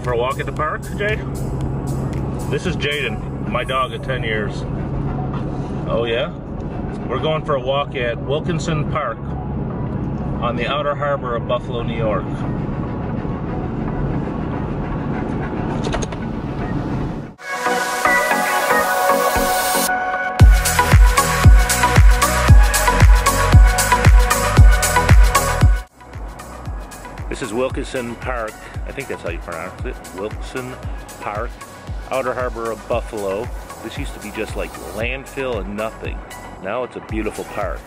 for a walk at the park, Jade? This is Jayden, my dog of 10 years. Oh yeah? We're going for a walk at Wilkeson Park on the outer harbor of Buffalo, New York. This is Wilkeson Park. I think that's how you pronounce it. Wilkeson Park, outer harbor of Buffalo. This used to be just like landfill and nothing. Now it's a beautiful park.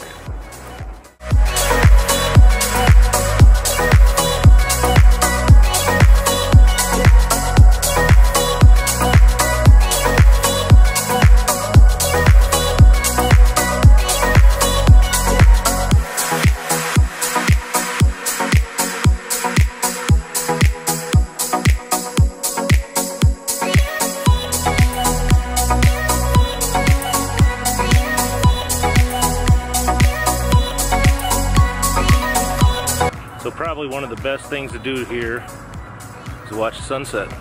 So probably one of the best things to do here is watch sunset.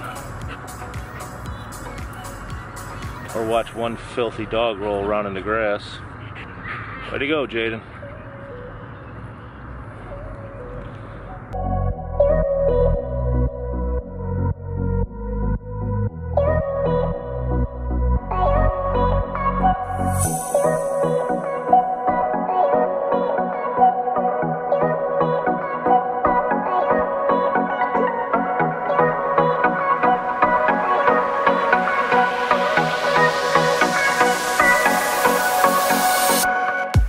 Or watch one filthy dog roll around in the grass. Way to go, Jayden.